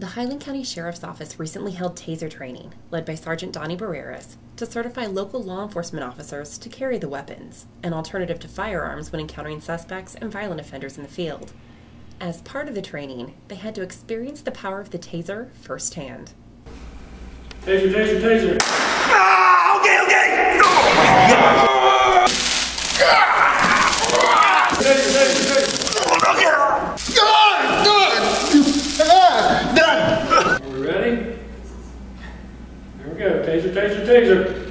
The Highland County Sheriff's Office recently held taser training, led by Sergeant Donnie Barreras, to certify local law enforcement officers to carry the weapons, an alternative to firearms when encountering suspects and violent offenders in the field. As part of the training, they had to experience the power of the taser firsthand. Taser, taser, taser. Go. Taser, taser, taser.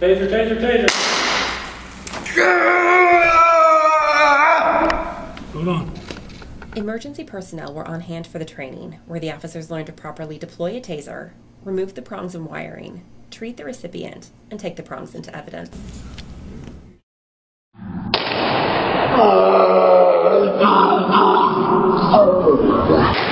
Taser, taser, taser. Hold on. Emergency personnel were on hand for the training, where the officers learned to properly deploy a taser, remove the prongs and wiring, treat the recipient, and take the prongs into evidence. Oh.